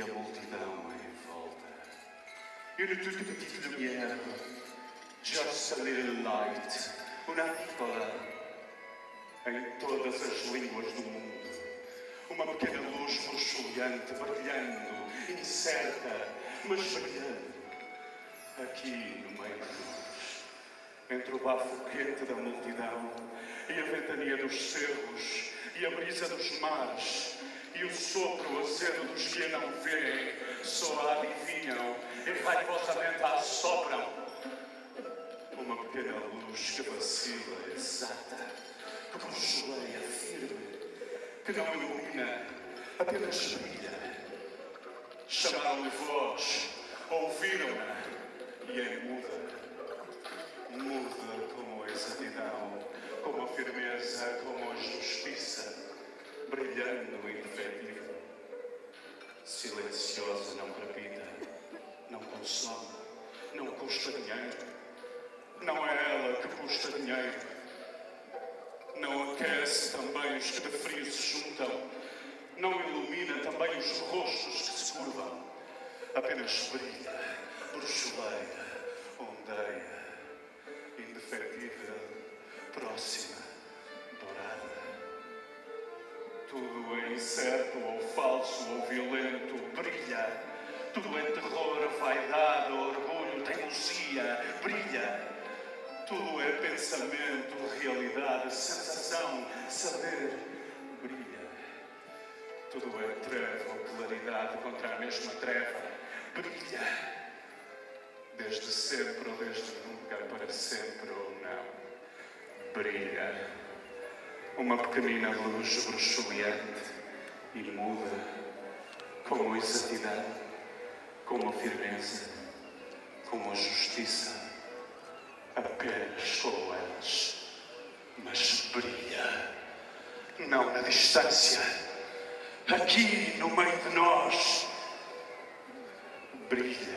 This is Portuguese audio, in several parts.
e a multidão em volta. Une toute petite lumière, just a little light, uma pícola, em todas as línguas do mundo. Uma pequena luz luxuriante, brilhando, incerta, mas brilhando, aqui no meio de nós entre o bafo quente da multidão e a ventania dos cerros e a brisa dos mares e o sopro azedo dos que não veem, só adivinham e raivosamente a assopram. Uma pequena luz que vacila, exata, que bruxuleia firme, que não ilumina, apenas brilha. Chamaram-lhe voz, ouviram-na e em muda muda como a exatidão, como a firmeza, como a justiça, brilhando indefetível. silenciosa, não crepita, não consome, não custa dinheiro. Não é ela que custa dinheiro. Não aquece também os que de frio se juntam. Não ilumina também os rostos que se curvam. Apenas brilha, bruxuleira, ondeia, indefetível, próxima, dourada. Tudo é incerto ou falso ou violento, brilha. Tudo é terror, vaidade, orgulho, teimosia, brilha. Tudo é pensamento, realidade, sensação, saber, brilha. Tudo é treva ou claridade contra a mesma treva, brilha. Desde sempre ou desde nunca, para sempre ou não, brilha. Uma pequenina luz bruxuleante e muda, como a exatidão, como a firmeza, como a justiça, apenas com elas, mas brilha, não na distância, aqui no meio de nós, brilha.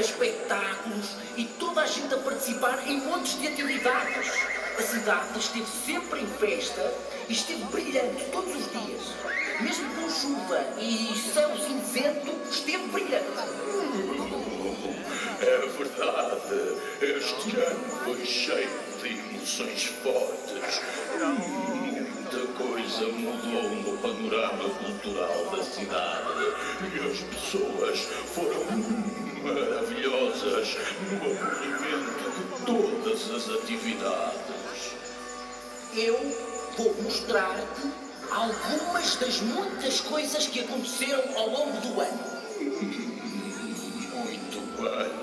Espetáculos e toda a gente a participar em montes de atividades. A cidade esteve sempre em festa e esteve brilhante todos os dias. Mesmo com chuva e céu cinzento, esteve brilhante. É verdade, este ano foi cheio de emoções fortes. Muita coisa mudou no panorama cultural da cidade e as pessoas foram maravilhosas no acolhimento de todas as atividades. Eu vou mostrar-te algumas das muitas coisas que aconteceram ao longo do ano. Muito bem,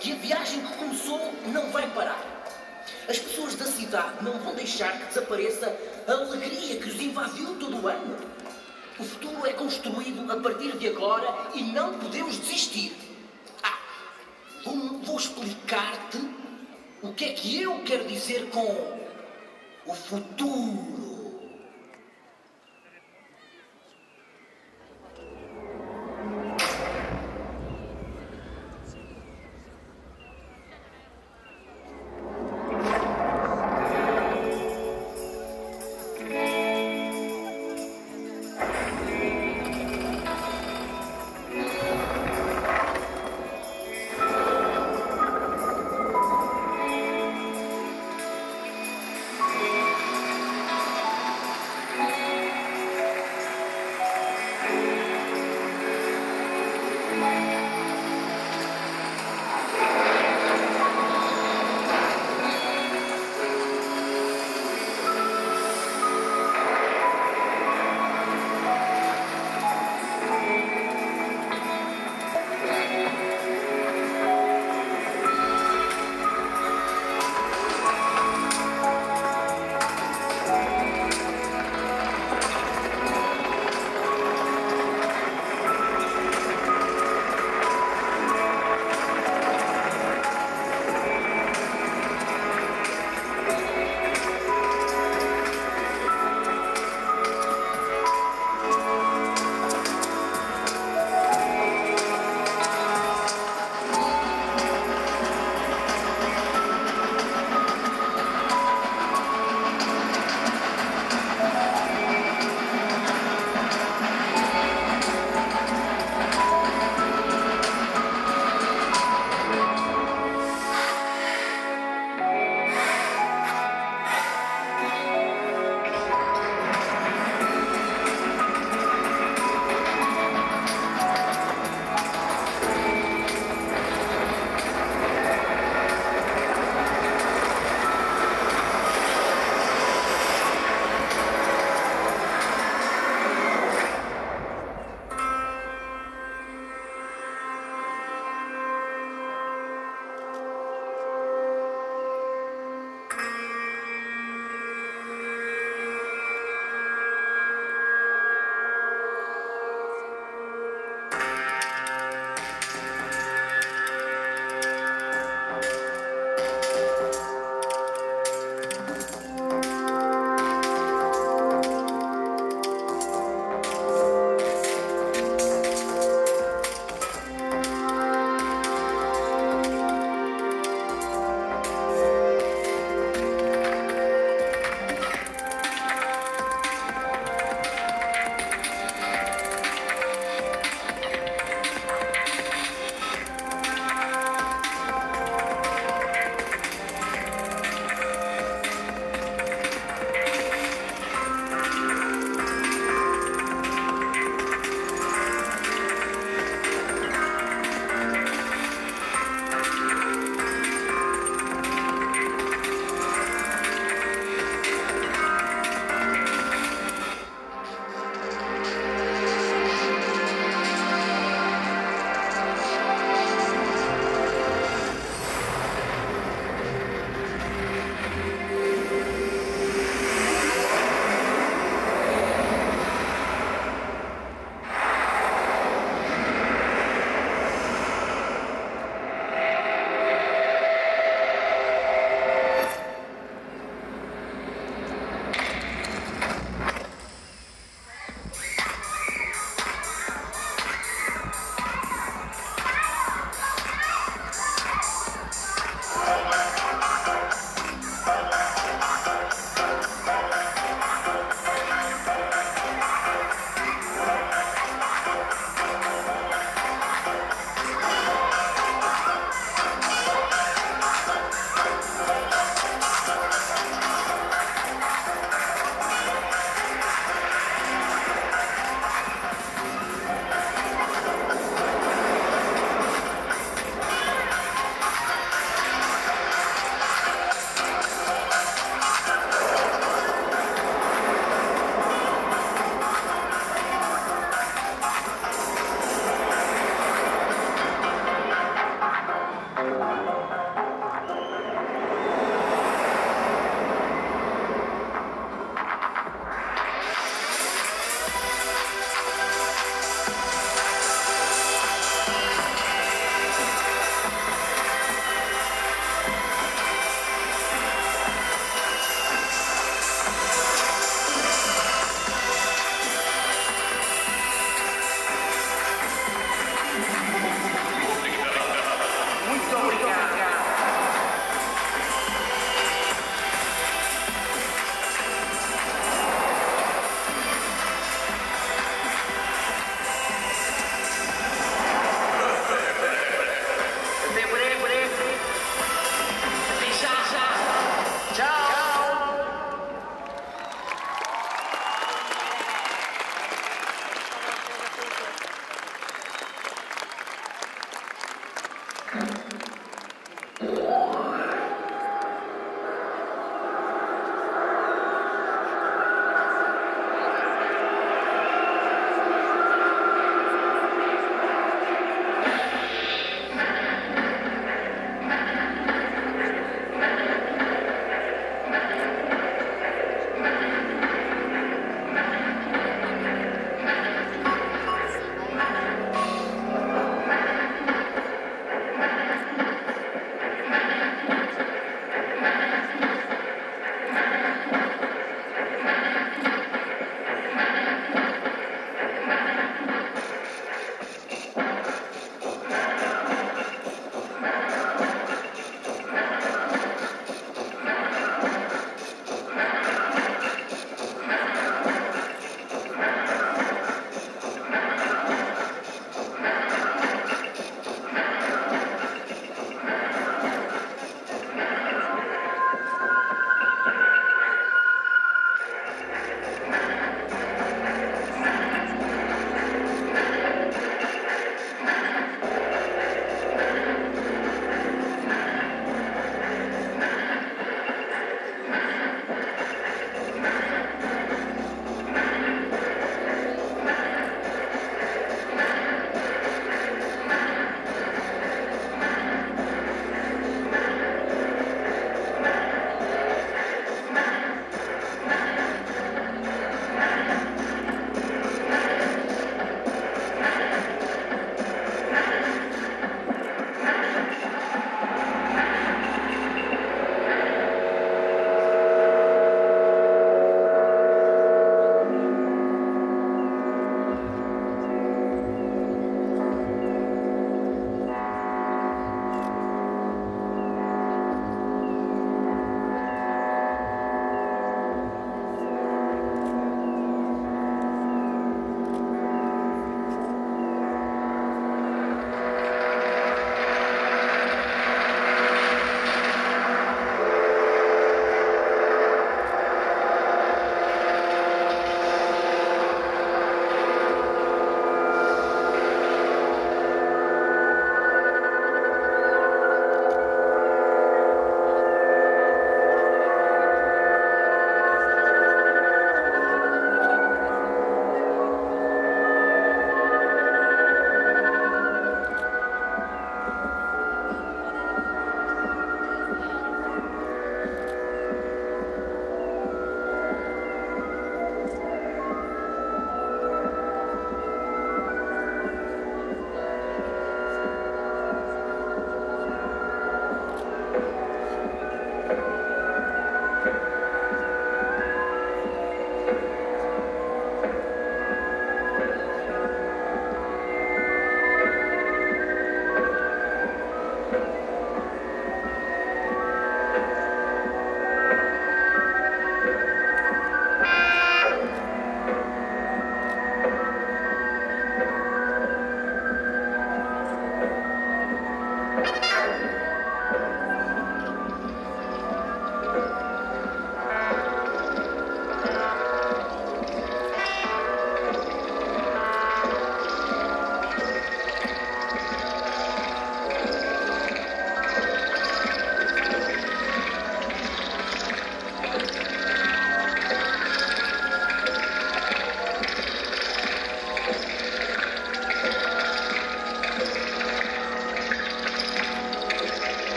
que a viagem que começou não vai parar. As pessoas da cidade não vão deixar que desapareça a alegria que os invadiu todo o ano. O futuro é construído a partir de agora e não podemos desistir. Ah, vou, vou explicar-te o que é que eu quero dizer com o futuro.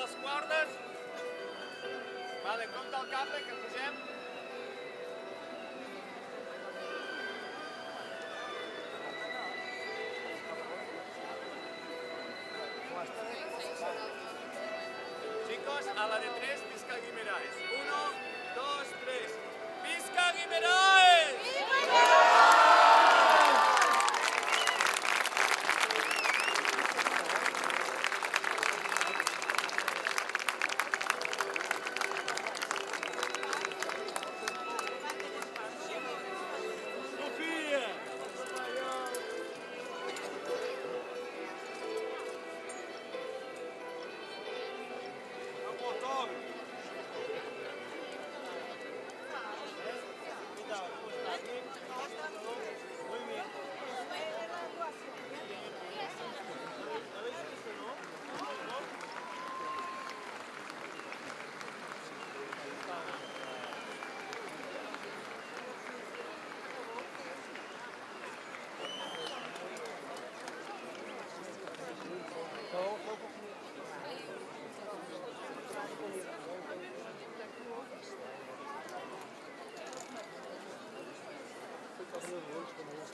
Les cordes. Vale, compta el cable que pugem. Chicos, a la de tres, Visca Guimeraes. Uno, dos, tres. ¡Visca Guimeraes! Obrigada.